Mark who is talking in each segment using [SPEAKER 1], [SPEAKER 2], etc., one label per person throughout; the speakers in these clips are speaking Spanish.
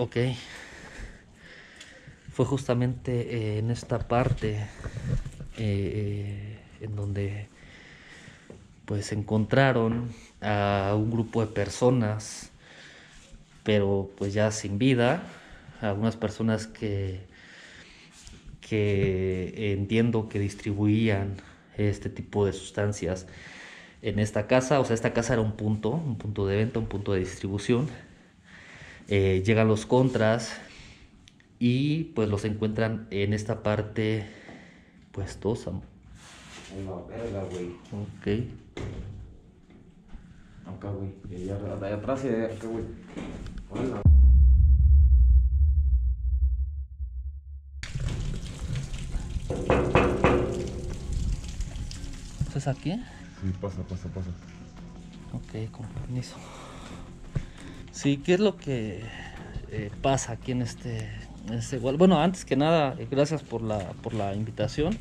[SPEAKER 1] Ok. Fue justamente eh, en esta parte eh, en donde pues encontraron a un grupo de personas, pero pues ya sin vida, algunas personas que, que entiendo que distribuían este tipo de sustancias en esta casa, o sea, esta casa era un punto, un punto de venta, un punto de distribución. Eh, llegan los contras y pues los encuentran en esta parte, pues todos. am-
[SPEAKER 2] En la verga, güey.
[SPEAKER 1] Ok.
[SPEAKER 2] Acá, güey. De allá atrás y de acá, güey. Hola.
[SPEAKER 1] ¿Es aquí?
[SPEAKER 3] Sí, pasa, pasa, pasa.
[SPEAKER 1] Ok, con permiso. Sí, ¿qué es lo que eh, pasa aquí en este, en este igual? Bueno, antes que nada, eh, gracias por la, por la invitación.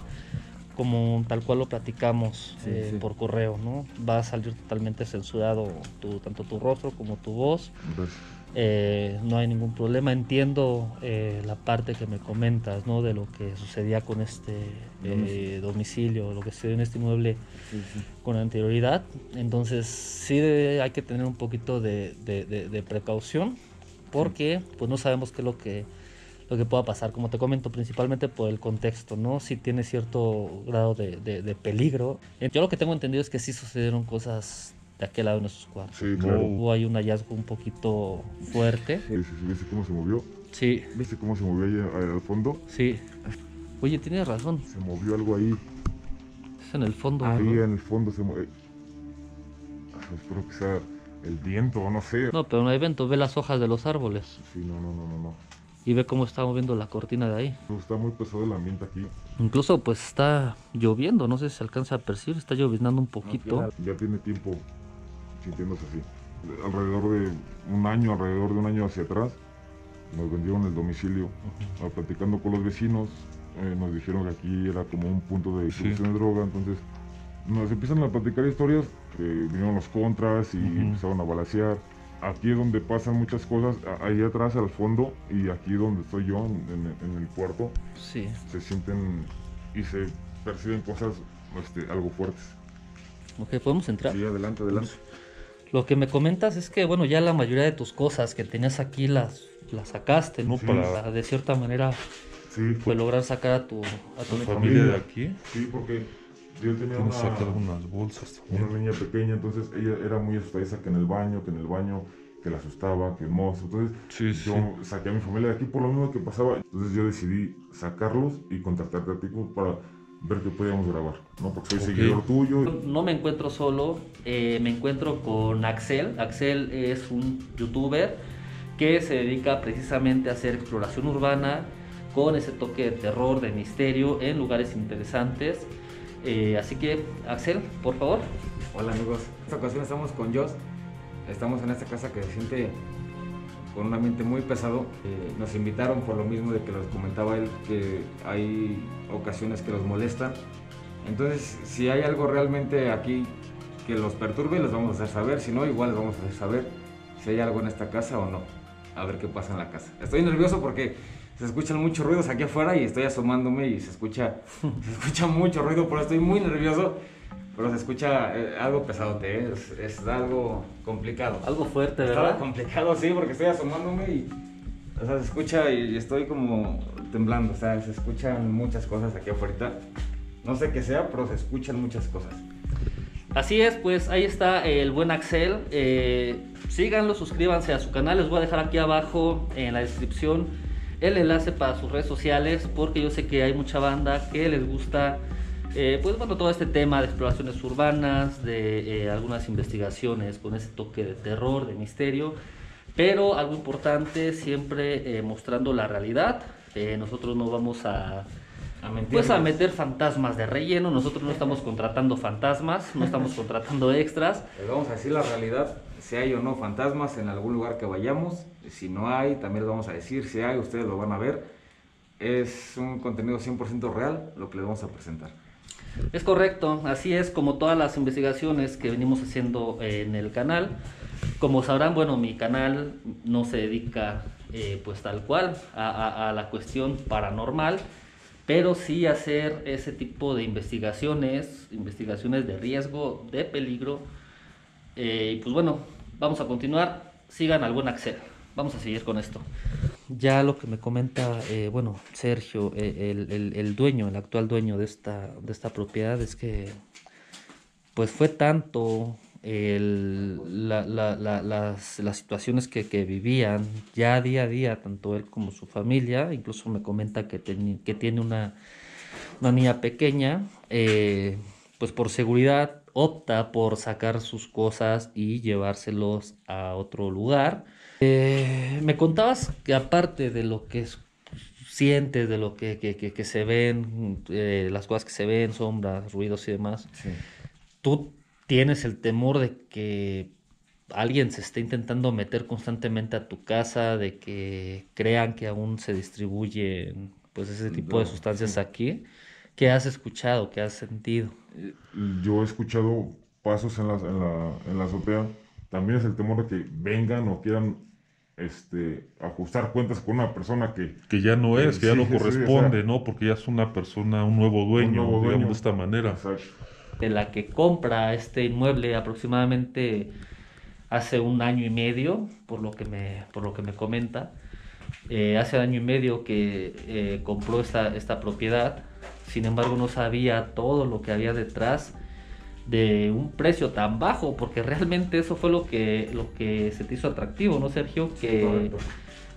[SPEAKER 1] Como tal cual lo platicamos
[SPEAKER 2] Sí,
[SPEAKER 1] eh,
[SPEAKER 2] sí.
[SPEAKER 1] por correo, ¿no? Va a salir totalmente censurado tu, tanto tu rostro como tu voz.
[SPEAKER 3] Gracias.
[SPEAKER 1] Eh, no hay ningún problema. Entiendo eh, la parte que me comentas, ¿no? De lo que sucedía con este eh, domicilio, lo que sucedió en este inmueble
[SPEAKER 2] Sí, sí.
[SPEAKER 1] con anterioridad. Entonces sí de- hay que tener un poquito de, de- de- de precaución porque pues no sabemos qué es lo que, lo que pueda pasar. Como te comento, principalmente por el contexto, ¿no? Si tiene cierto grado de, peligro. Yo lo que tengo entendido es que sí sucedieron cosas de aquel lado de nuestros cuartos.
[SPEAKER 3] Sí, claro.
[SPEAKER 1] Hubo ahí un hallazgo un poquito fuerte.
[SPEAKER 3] Sí, sí, sí, ¿Viste cómo se movió?
[SPEAKER 1] Sí,
[SPEAKER 3] ¿Viste cómo se movió ahí al fondo?
[SPEAKER 1] sí. Oye, tienes razón.
[SPEAKER 3] Se movió algo ahí.
[SPEAKER 1] Es en el fondo.
[SPEAKER 3] Ahí
[SPEAKER 1] ¿no?
[SPEAKER 3] en el fondo se movió. Espero que sea el viento o no sé.
[SPEAKER 1] No, pero no hay evento. Ve las hojas de los árboles
[SPEAKER 3] Sí, no, no, no, no, no.
[SPEAKER 1] y ve cómo está moviendo la cortina de ahí.
[SPEAKER 3] Está muy pesado el ambiente aquí.
[SPEAKER 1] Incluso pues está lloviendo, no sé si se alcanza a percibir, está lloviznando un poquito.
[SPEAKER 3] Ya tiene tiempo sintiéndose así. Alrededor de un año, alrededor de un año hacia atrás, nos vendieron el domicilio. Ah, Platicando con los vecinos, eh, nos dijeron que aquí era como un punto de distribución de droga. Entonces nos empiezan a platicar historias que vinieron los contras y empezaron a balasear. Aquí es donde pasan muchas cosas, ahí atrás al fondo y aquí donde estoy yo, en, en- en el cuarto,
[SPEAKER 1] Sí.
[SPEAKER 3] se sienten y se perciben cosas este, algo fuertes.
[SPEAKER 1] Ok, podemos entrar.
[SPEAKER 3] Sí, adelante, adelante.
[SPEAKER 1] Lo que me comentas es que, bueno, ya la mayoría de tus cosas que tenías aquí las, las sacaste, ¿no?
[SPEAKER 3] Sí.
[SPEAKER 1] Para de cierta manera
[SPEAKER 3] Sí,
[SPEAKER 1] pues, lograr sacar a tu, a tu
[SPEAKER 3] Mi
[SPEAKER 4] familia de
[SPEAKER 3] familia.
[SPEAKER 4] aquí
[SPEAKER 3] Sí, porque yo tenía una,
[SPEAKER 4] saca algunas bolsas
[SPEAKER 3] una niña pequeña, entonces ella era muy asustadiza que en el baño, que en el baño, que la asustaba, que monstruo. Entonces
[SPEAKER 4] Sí, sí.
[SPEAKER 3] yo saqué a mi familia de aquí por lo mismo que pasaba. Entonces yo decidí sacarlos y contactarte a ti para ver qué podíamos grabar, ¿no? Porque soy
[SPEAKER 4] Ok.
[SPEAKER 3] seguidor tuyo.
[SPEAKER 1] No me encuentro solo, eh, me encuentro con Axel. Axel es un youtuber que se dedica precisamente a hacer exploración urbana con ese toque de terror, de misterio en lugares interesantes. Eh, así que, Axel, por favor.
[SPEAKER 2] Hola amigos, en esta ocasión estamos con Joss. Estamos en esta casa que se siente con un ambiente muy pesado. Eh, nos invitaron por lo mismo de que les comentaba él que hay ocasiones que los molestan. Entonces, si hay algo realmente aquí que los perturbe, les vamos a hacer saber. Si no, igual les vamos a hacer saber si hay algo en esta casa o no. A ver qué pasa en la casa. Estoy nervioso porque se escuchan muchos ruidos aquí afuera y estoy asomándome y se escucha, se escucha mucho ruido, pero estoy muy nervioso. Pero se escucha eh, algo pesadote, ¿eh? es, es algo complicado.
[SPEAKER 1] Algo fuerte,
[SPEAKER 2] Estaba
[SPEAKER 1] ¿verdad?
[SPEAKER 2] complicado, sí, porque estoy asomándome y. O sea, se escucha y estoy como temblando. O sea, se escuchan muchas cosas aquí afuera. No sé qué sea, pero se escuchan muchas cosas.
[SPEAKER 1] Así es, pues ahí está el buen Axel. Eh, síganlo, suscríbanse a su canal. Les voy a dejar aquí abajo en la descripción el enlace para sus redes sociales porque yo sé que hay mucha banda que les gusta eh, pues bueno todo este tema de exploraciones urbanas de eh, algunas investigaciones con ese toque de terror de misterio pero algo importante siempre eh, mostrando la realidad Eh, nosotros no vamos a
[SPEAKER 2] A
[SPEAKER 1] pues a meter fantasmas de relleno nosotros no estamos contratando fantasmas no estamos contratando extras
[SPEAKER 2] Les vamos a decir la realidad, si hay o no fantasmas en algún lugar que vayamos. Si no hay, también les vamos a decir. Si hay, ustedes lo van a ver. Es un contenido 100% real lo que les vamos a presentar.
[SPEAKER 1] Es correcto, así es como todas las investigaciones que venimos haciendo en el canal. Como sabrán, bueno, mi canal no se dedica eh, pues tal cual a, la cuestión paranormal, pero sí hacer ese tipo de investigaciones, investigaciones de riesgo, de peligro. Eh, y pues bueno, vamos a continuar. Sigan algún Axel. Vamos a seguir con esto. Ya lo que me comenta, eh, bueno, Sergio, el, el, dueño, el actual dueño de esta, de esta propiedad, es que pues fue tanto el, la, la, las, las, situaciones que, que, vivían ya día a día, tanto él como su familia, incluso me comenta que, que tiene una, una, niña pequeña, eh, pues por seguridad opta por sacar sus cosas y llevárselos a otro lugar. Eh, me contabas que aparte de lo que sientes, de lo que, que, que se ven, eh, las cosas que se ven, sombras, ruidos y demás, tú tienes el temor de que alguien se esté intentando meter constantemente a tu casa, de que crean que aún se distribuyen pues ese tipo de sustancias aquí. ¿Qué has escuchado? ¿Qué has sentido?
[SPEAKER 3] Eh, yo he escuchado pasos en la, en la, azotea. También es el temor de que vengan o quieran este, ajustar cuentas con una persona que...
[SPEAKER 4] Que ya no es, que ya no corresponde, ¿no? Porque ya es una persona, un nuevo dueño, digamos de esta manera. Exacto
[SPEAKER 1] de la que compra este inmueble aproximadamente hace un año y medio, por lo que me, por lo que me comenta. Eh, hace año y medio que eh, compró esta, esta propiedad, sin embargo no sabía todo lo que había detrás de un precio tan bajo, porque realmente eso fue lo que, lo que se te hizo atractivo, ¿no, Sergio? Que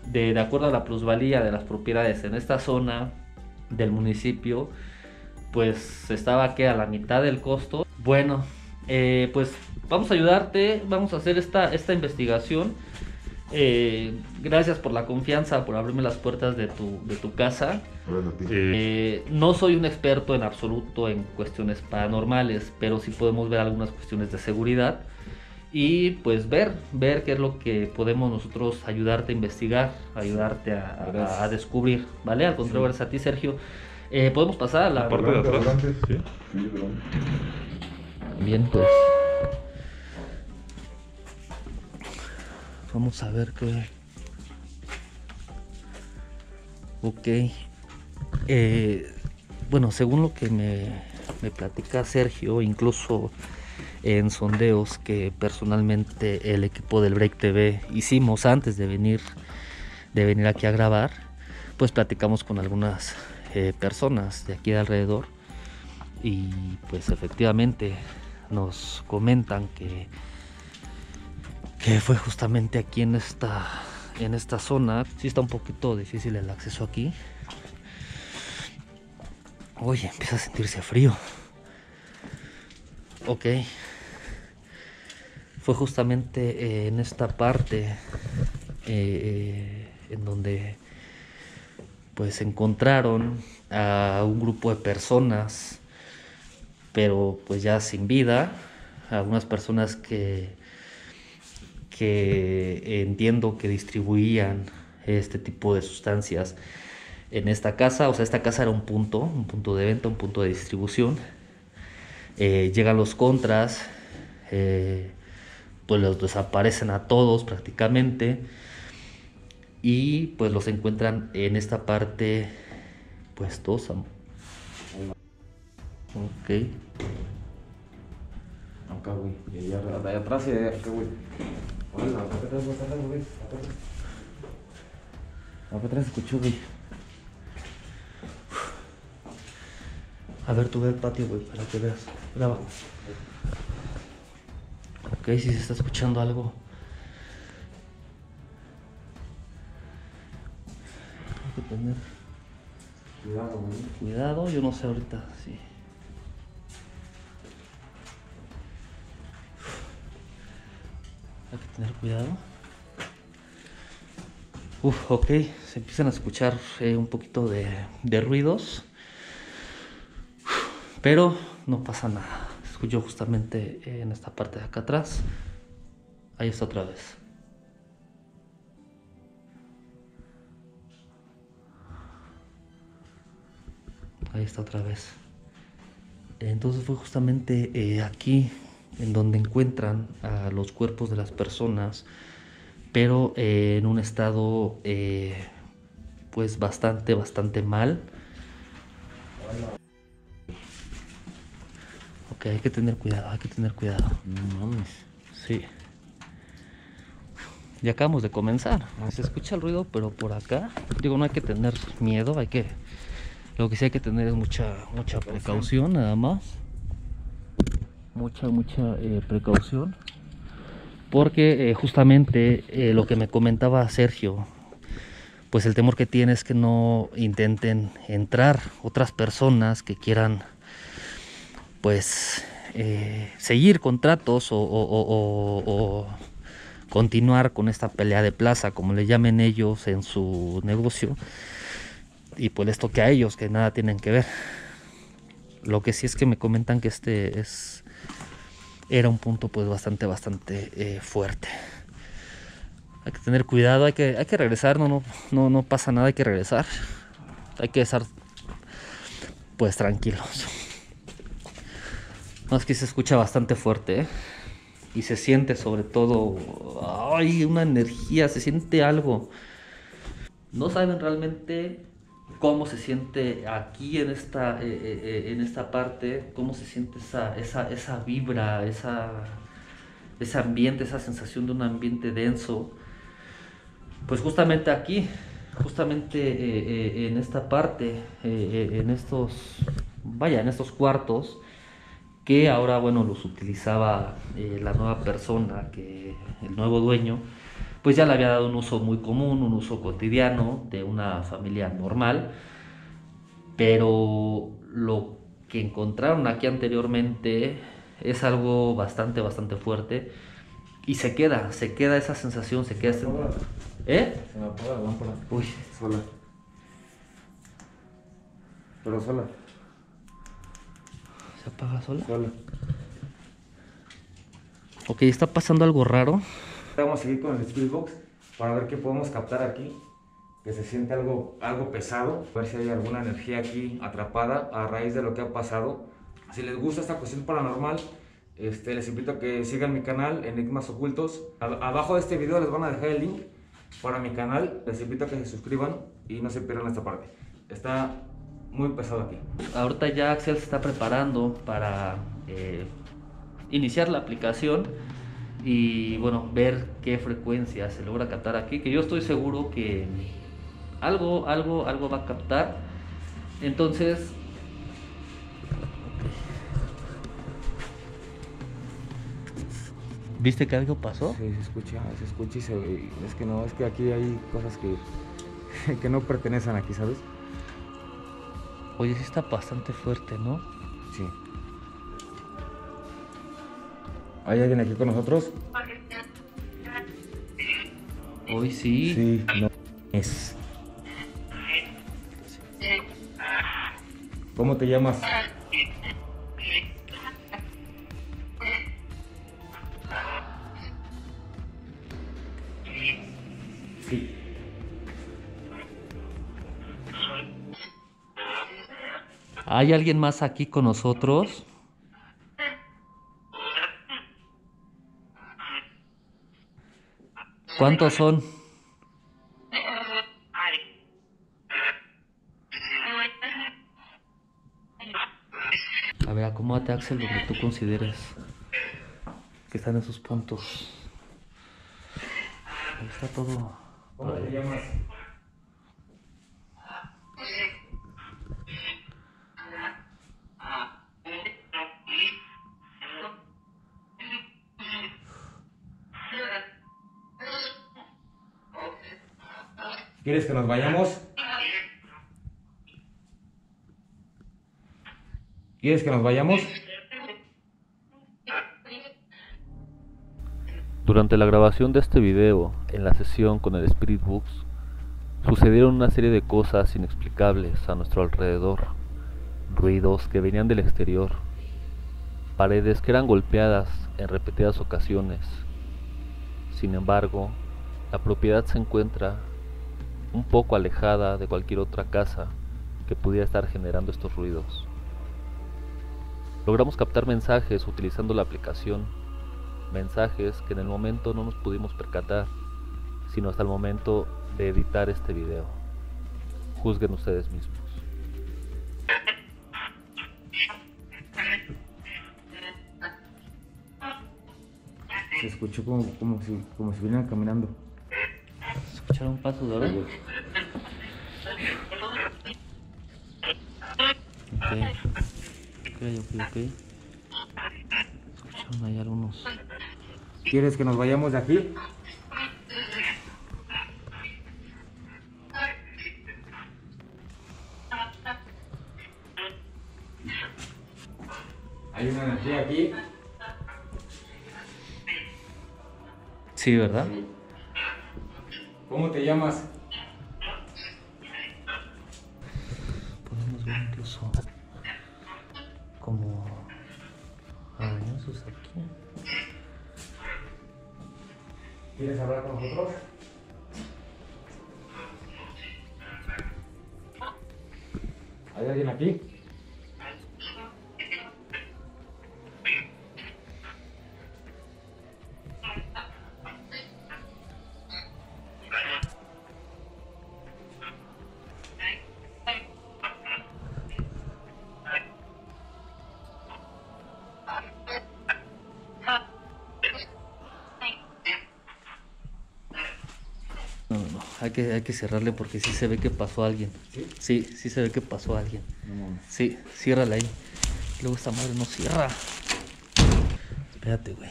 [SPEAKER 1] de, de acuerdo a la plusvalía de las propiedades en esta zona del municipio, pues estaba que a la mitad del costo. Bueno, eh, pues vamos a ayudarte, vamos a hacer esta, esta investigación. Eh, gracias por la confianza, por abrirme las puertas de tu, de tu casa. Eh, no soy un experto en absoluto en cuestiones paranormales, pero sí podemos ver algunas cuestiones de seguridad y pues ver, ver qué es lo que podemos nosotros ayudarte a investigar, ayudarte a, descubrir, ¿vale? Al contrario, gracias a ti, Sergio. Eh, Podemos pasar a la,
[SPEAKER 4] parte de atrás. ¿Sí?
[SPEAKER 1] Bien, pues. Vamos a ver qué. Ok. Eh, bueno, según lo que me, me platica Sergio, incluso en sondeos que personalmente el equipo del Break TV hicimos antes de venir de venir aquí a grabar, pues platicamos con algunas eh, personas de aquí de alrededor y pues efectivamente nos comentan que que fue justamente aquí en esta en esta zona. Sí está un poquito difícil el acceso aquí. Oye empieza a sentirse frío. Ok. Fue justamente eh, en esta parte eh, en donde pues encontraron a un grupo de personas, pero pues ya sin vida, algunas personas que, que entiendo que distribuían este tipo de sustancias en esta casa, o sea, esta casa era un punto, un punto de venta, un punto de distribución. Eh, llegan los contras, eh, pues los desaparecen a todos prácticamente y pues los encuentran en esta parte pues ok.
[SPEAKER 2] Acá güey allá atrás y acá güey hola acá atrás acá atrás güey acá atrás. Acá atrás escuchó güey.
[SPEAKER 1] A ver tú ve el patio güey para que veas. Graba ok si se está escuchando algo. Que tener cuidado, cuidado, yo no sé ahorita, sí. Hay que tener cuidado. Uf, ok, se empiezan a escuchar eh, un poquito de, ruidos, pero no pasa nada. Escucho justamente en esta parte de acá atrás. Ahí está otra vez. Ahí está otra vez. Entonces fue justamente eh, aquí en donde encuentran a los cuerpos de las personas pero eh, en un estado eh, pues bastante, bastante mal. Ok, hay que tener cuidado, hay que tener cuidado.
[SPEAKER 2] No mames.
[SPEAKER 1] Sí. Ya acabamos de comenzar. Se escucha el ruido, pero por acá, digo, no hay que tener miedo, hay que... Lo que sí hay que tener es mucha, mucha precaución, nada más. Mucha, mucha eh, precaución. Porque eh, justamente eh, lo que me comentaba Sergio, pues el temor que tiene es que no intenten entrar otras personas que quieran pues seguir contratos o, o continuar con esta pelea de plaza, como le llamen ellos en su negocio, y pues les toque a ellos, que nada tienen que ver. Lo que sí es que me comentan que este es era un punto pues bastante, bastante eh, fuerte. Hay que tener cuidado, hay que, hay que regresar, no, no, no, no pasa nada, hay que regresar. Hay que estar pues tranquilos. No es que se escucha bastante fuerte, ¿eh? y se siente sobre todo, hay una energía, se siente algo. No saben realmente cómo se siente aquí en esta, eh, eh, eh, en esta parte, cómo se siente esa, esa, esa vibra, esa, ese ambiente, esa sensación de un ambiente denso. Pues justamente aquí, justamente en esta parte, en estos, vaya, en estos cuartos, que ahora, bueno, los utilizaba la nueva persona, que el nuevo dueño, pues ya le había dado un uso muy común, un uso cotidiano de una familia normal, pero lo que encontraron aquí anteriormente es algo bastante, bastante fuerte y se queda, se queda esa sensación, se queda...
[SPEAKER 2] ¿Eh? Se me apaga la lámpara.
[SPEAKER 1] Uy.
[SPEAKER 2] Sola. Pero sola.
[SPEAKER 1] ¿Se apaga sola? Ok, está pasando algo raro.
[SPEAKER 2] Vamos a seguir con el Spirit Box para ver qué podemos captar aquí. Que se siente algo, algo pesado. A ver si hay alguna energía aquí atrapada a raíz de lo que ha pasado. Si les gusta esta cuestión paranormal, este, les invito a que sigan mi canal Enigmas Ocultos. abajo de este video les van a dejar el link para mi canal. Les invito a que se suscriban y no se pierdan esta parte. Está muy pesado aquí.
[SPEAKER 1] Ahorita ya Axel se está preparando para eh, iniciar la aplicación y bueno, ver qué frecuencia se logra captar aquí, que yo estoy seguro que algo, algo, algo va a captar. Entonces, ¿Viste que algo pasó?
[SPEAKER 2] Sí, se escucha, se escucha y se ve. Es que no, es que aquí hay cosas que, que no pertenecen aquí, ¿sabes?
[SPEAKER 1] Oye, sí está bastante fuerte, ¿no?
[SPEAKER 2] Sí. ¿Hay alguien aquí con nosotros?
[SPEAKER 1] Hoy sí.
[SPEAKER 2] Sí, no. Es. ¿Cómo te llamas?
[SPEAKER 1] ¿Hay alguien más aquí con nosotros? ¿Cuántos son? A ver, acomódate Axel donde tú consideres que están esos puntos. Ahí está todo.
[SPEAKER 2] ¿Cómo te llamas? ¿Quieres que nos vayamos? ¿Quieres que nos vayamos?
[SPEAKER 1] Durante la grabación de este video, en la sesión con el Spirit Books, sucedieron una serie de cosas inexplicables a nuestro alrededor. Ruidos que venían del exterior, paredes que eran golpeadas en repetidas ocasiones. Sin embargo, la propiedad se encuentra un poco alejada de cualquier otra casa que pudiera estar generando estos ruidos. Logramos captar mensajes utilizando la aplicación, mensajes que en el momento no nos pudimos percatar sino hasta el momento de editar este video. Juzguen ustedes mismos.
[SPEAKER 2] Se escuchó como, como, si, como si vinieran caminando.
[SPEAKER 1] ¿Escucharon pasos, verdad? Ok. Ok, ok, ok. Escucharon ahí algunos.
[SPEAKER 2] ¿Quieres que nos vayamos de aquí? Hay una energía aquí.
[SPEAKER 1] Sí, ¿verdad?
[SPEAKER 2] ¿Cómo te llamas?
[SPEAKER 1] Podemos ver incluso como arañazos aquí.
[SPEAKER 2] ¿Quieres hablar con nosotros? ¿Hay alguien aquí?
[SPEAKER 1] Hay que, hay que cerrarle porque sí se ve que pasó alguien.
[SPEAKER 2] ¿Sí?
[SPEAKER 1] Sí, sí se ve que pasó alguien.
[SPEAKER 2] No.
[SPEAKER 1] Sí, ciérrala ahí. Luego esta madre no cierra. Espérate, güey.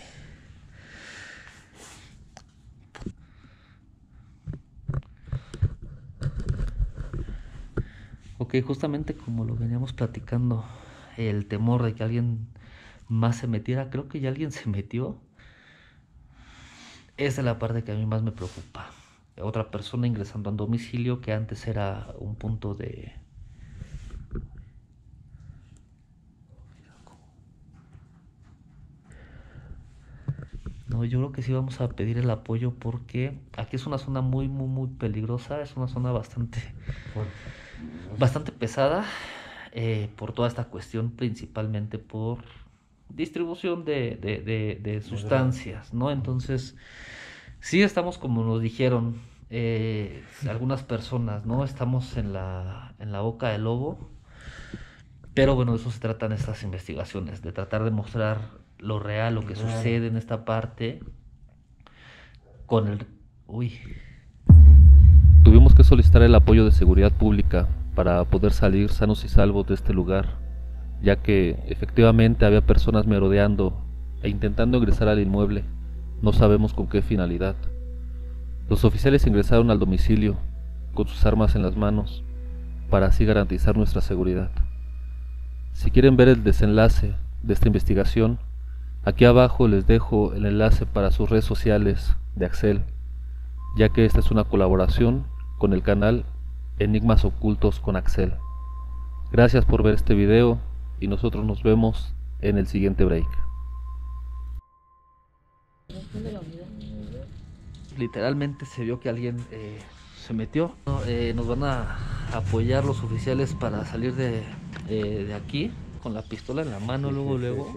[SPEAKER 1] Ok, justamente como lo veníamos platicando, el temor de que alguien más se metiera, creo que ya alguien se metió. Esa es la parte que a mí más me preocupa. Otra persona ingresando a un domicilio que antes era un punto de, No, yo creo que sí vamos a pedir el apoyo porque aquí es una zona muy, muy, muy peligrosa, es una zona bastante, bastante pesada eh, por toda esta cuestión, principalmente por distribución de, de- de- de sustancias, ¿no? Entonces, sí estamos como nos dijeron eh, algunas personas, ¿no? Estamos en la, en la boca del lobo, pero bueno, de eso se tratan estas investigaciones, de tratar de mostrar lo real, lo que
[SPEAKER 2] Real.
[SPEAKER 1] sucede en esta parte con el... Uy. Tuvimos que solicitar el apoyo de seguridad pública para poder salir sanos y salvos de este lugar, ya que efectivamente había personas merodeando e intentando ingresar al inmueble. No sabemos con qué finalidad. Los oficiales ingresaron al domicilio con sus armas en las manos para así garantizar nuestra seguridad. Si quieren ver el desenlace de esta investigación, aquí abajo les dejo el enlace para sus redes sociales de Axel, ya que esta es una colaboración con el canal Enigmas Ocultos con Axel. Gracias por ver este video y nosotros nos vemos en el siguiente break. Literalmente se vio que alguien eh, se metió. No, eh, nos van a apoyar los oficiales para salir de, eh, de aquí con la pistola en la mano luego luego.